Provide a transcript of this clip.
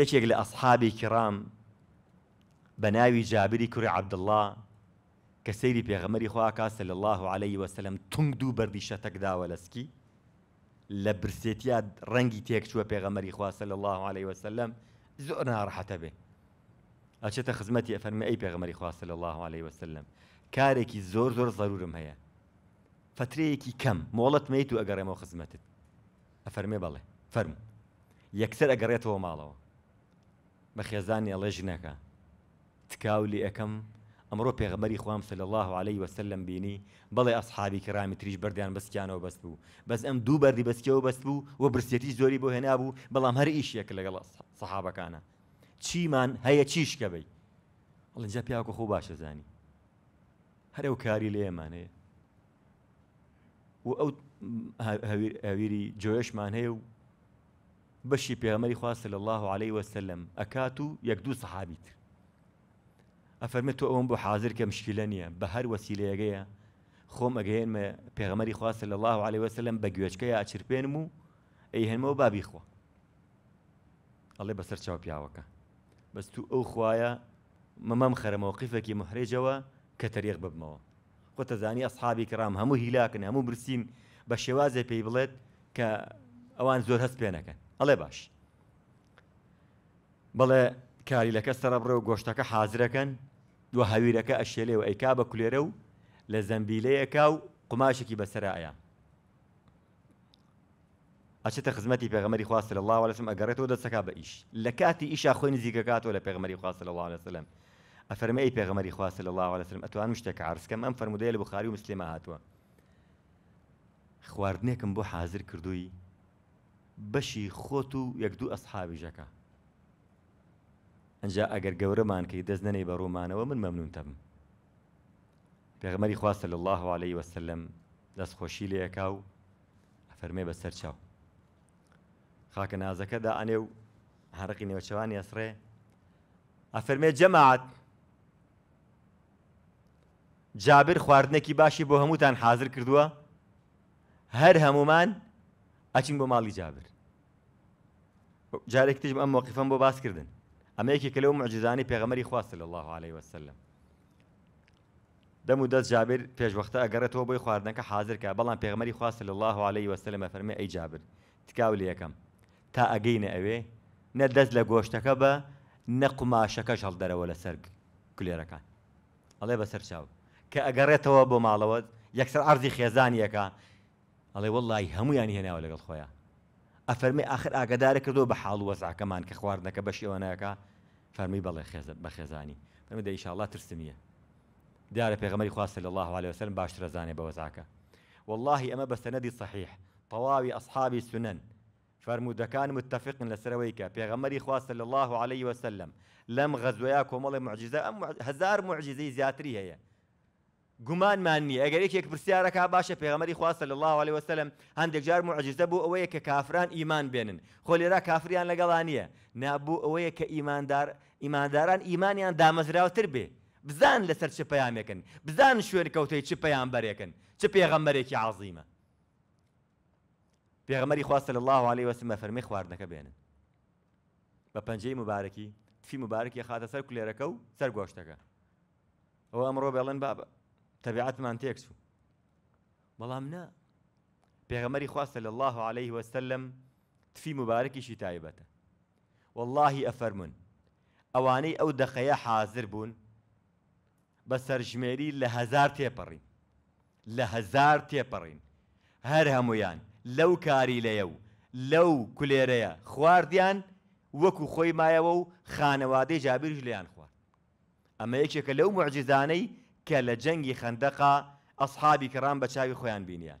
یەکێک لە ئەسحابی کیڕام بە ناوی جابری کوڕی عەبدوڵڵا کە سەیری پێغەمبەری خوا ئەکات صلی اللە علیە و سلم تونگ دوو بەردی شەتەک داوە لە سکی لە برسێتیا ڕەنگی تێک چووە پێغەمبەری خوا صلی اللە علیە و سلم زۆر ناڕەحەتە بێ ئەچێتە خزمەتی ئەفەرمی ئەی پێغەمەری خواستە لە الله عليه وسلم کارێکی زۆر زۆر ضرورم هەیە فترەیەکی کەم مۆڵەت میت و ئەگەڕێمەوە خزمەتت ئەفەرمێ بەڵێ. فەرموو. یەکسەر ئەگەڕێتەوە ماڵەوە. بە خێزانی ئەڵێ ژنەکە، تکاو لێ ئەکەم، ئەمڕۆ پێغەمبەری خوام صلی اللە علیە وسلم بینی، بەڵێ ئەصحابی کرامی تریش بەردیان بەسکیانەوە بەستبوو، بەس ئەم دوو بەردی بەسکیەوە بەستبوو و برسیەتیش زۆری بۆ هێنابوو، بەڵام هەر ئیش یەک لەگەڵ صحابەکانە. چیمان هەیە چیش کە بەی. ئەڵێن جا پیاوەکە خۆ باش ئەزانی هەر ئەو کاری لێمان هەیە. و ئەو هەویری جۆشمان هەیە و بەشی پێغەمەری خوا صلی الله عليه وسلم ئەکات و یەک دوو سەحابیت ئەفەرمێ تۆ ئەوم بۆ حاضر کە مشکلە نییە بە هەر وەسیلەیەگەیە خۆم ئەگەێنمە پێغەمەری خوا صلی الله عليه وسلم بە گوێچکە یا چرپێنم و ئەیهێنمەوە بابی خۆ ئەڵێ بەسەر چاو پیاوەکە بەس تو ئەو خوایە مەمەم خەرە مەوقیفێکی محرێجەوە کە تەریق ببمەوە خۆت ئەزانی ئەسحابی کرام هەموو هیلاکن هەموو برسین بە شێوازێ پێی بڵێت کە ئەوان زۆر هەست پێ نەکەن ئەڵێ باش بڵێ کاریلەکە سەرەبڕێ و گۆشتەکە حازرەکەن دووە هەویرەکە ئەشێلێ و ئەیکا بە کولێرە و لە زەمبیلەیەکا و قوماشێکی بەسەرایە ئەچێتە خزمەتی پێغەمەری خوا صلی الله علیه وسلم ئەگەڕێتەوە دەستەکە بە ئیش لە کاتی ئیشا خۆی نزیکەکاتەوە لە پێغەمەری خوا صلی الله علیه وسلم ئەفەرمە ئەی پێغەمەری خوا صلی الله علیه وسلم ئەتوانم شتێک عرض کەم ئەم فەرمودەیە لە بخاری و مسلمە هاتووە خواردنێکم بۆ حاضر کردووی بەشی خۆت و یەک دوو ئەسحابی ژەکە ئەجا ئەگەر گەورەمان کەی دەست نەنەی بە ڕوومانەوە من مەمنونتەبم پێغەمبەری خوا صلی اللە علیە وسلم دەست خۆشی لێ ئەکا و ئەفەرمێ بەسەر چاو خاکە نازەکە دا ئەنێ و هەرقی نێوچەوانی ئەسڕێ ئەفەرمێ جەماعەت جابر خواردنێکی باشی بۆ هەمووتان حاضر کردووە هەر هەمومان ئەچین بۆ ماڵی جابر جارێک تیژ ئەم مۆقیفەم بۆ باس کردن ئەمە یەکێک لەو معجززانانی پێغەمەری خواست لە الله عليه وسلم دەم و دەست جابر پێشوەختە ئەگەڕێتەوە بۆی خواردنەکە حاضرکە بەڵام پێغمەری خواست لە الله عليه وسلم فەرمی ئەی جابر تکاو لە یەکەم تا ئەگەینە ئەوێ نە دەست لە گۆشتەکە بە نە قوماشەکەش هەڵدەرەوە لە سەر کولێرەکان ئەڵێ بەسەر چاو کە ئەگەڕێتەوە بۆ ماڵەوە یەکسەر عرضی خێزانیەکە ئەڵێ وەڵڵایی هەموویانی هێناوە لەگەڵ خۆیا ئەفەرمێ ئاخر ئاگەدارت کردووە بە حاڵ و وەزعەکەمان کە خواردنەکە بەشی ئەوانە ئەکا فەرمووی بەڵێ خێزە بە خێزانی فەرمووی دە ئیشاڵڵا ترسم نییە دیارە پێغەمبەری خوا صلی الله علیه وسلم باشتر ئەزانێ بە وەزعەکە واللهی ئەمە بە سەنەدی صحیح تەواوی ئەصحابی سنن فەرموودەکان متفقن لەسەرەوەی کە پێغەمبەری خوا صلی الله علیه وسلم لەم غەزوەیە کۆمەڵی معجزە ئەم هەزار معجزەی زیاتری هەیە گومانمان نیە ئەگەر یەکێک پرسیارەکا باشە پێغەمبەری خوا صلی اللە علیە وسلم هەندێک جار موعجیزە بۆ ئەوەیە کە کافران ئیمان بێنن خۆ لێرا کافریان لەگەڵا نیە نا بۆ ئەوەیە کە ئیماندار ئیمانداران ئیمانیان دامەزراوتر بێ بزانن لەسەر چ پەیامێکن بزانن شوێن کەوتەی چ پەیامبەرێکن چ پێغەمبەرێکی عەزیمە پێغەمبەری خوا صلی اللە علیە وسلم فەرمی خواردنەکە بێنن بە پەنجەی مبارەکی تفی مبارەکی خاتە سەر کولێرەکە و سەر گۆشتەکە ئەو ئەمڕۆ بێڵێن بابە تەبیعەتمان تێکسو بەڵام نا پێغەمەری خواستە لە الله عليه وسلم تفی مبارەکیشی تایبەتە واللهی ئەفەرمونون ئەوانەی ئەو دەقەیە حازر بوون بە سەرژمێری لە هزار تێپەڕین لە هزار تێپەڕین هەر هەمویان لەو کاری لەیە و لەو کولێرەیە خواردیان وەکو خۆی مایەوە و خانەوادەی جابیرش لیان خوارد ئەمە یەکێکە لەو موعجیزانەی کە لە جەنگی خەندەقا ئەسحابی کڕام بە چاوی خۆیان بینیان.